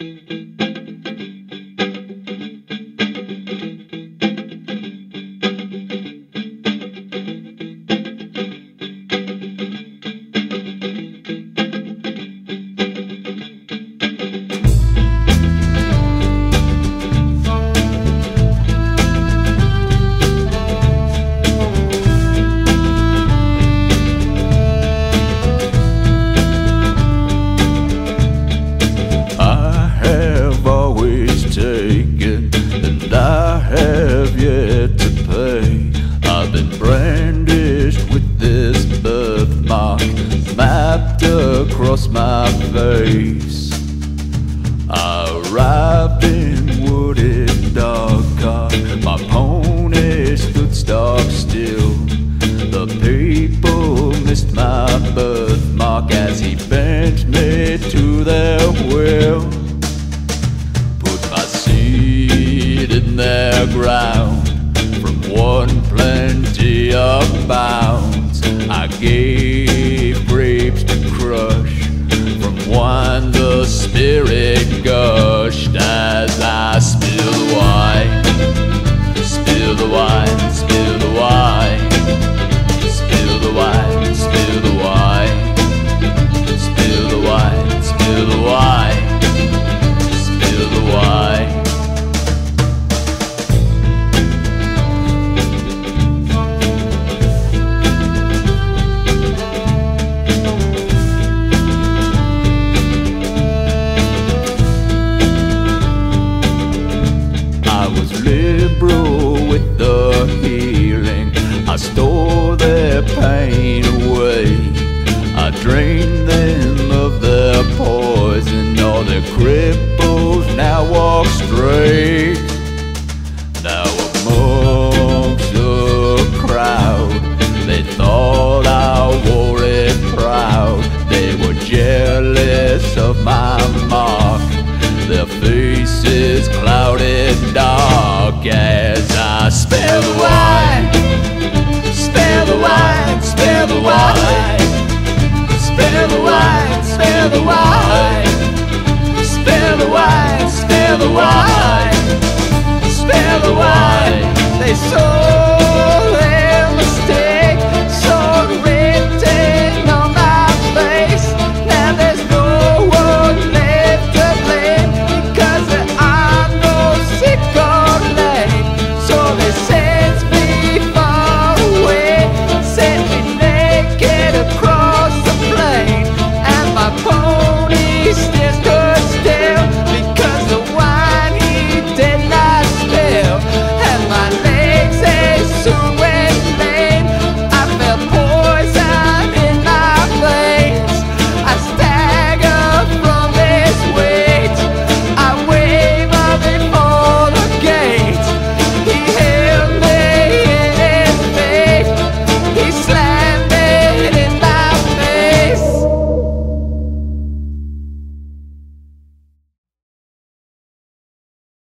I across my face. I arrived in wooded dog cart, my pony stood stock still. The people missed my birthmark as he bent me to their will. Put my seed in their ground spirit gushed as I spill the wine. Spill the wine, liberal with the healing. I stole their pain away. I drained them of their poison. All their cripples now walk straight. Now amongst the crowd, they thought I wore it proud. They were jealous of my drunk as I spill the wine. Spill the wine, spill the wine. Spill the wine, spill the wine. Spill the wine, spill the wine.